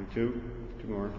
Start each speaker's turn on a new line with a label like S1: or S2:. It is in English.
S1: Do two? Two more?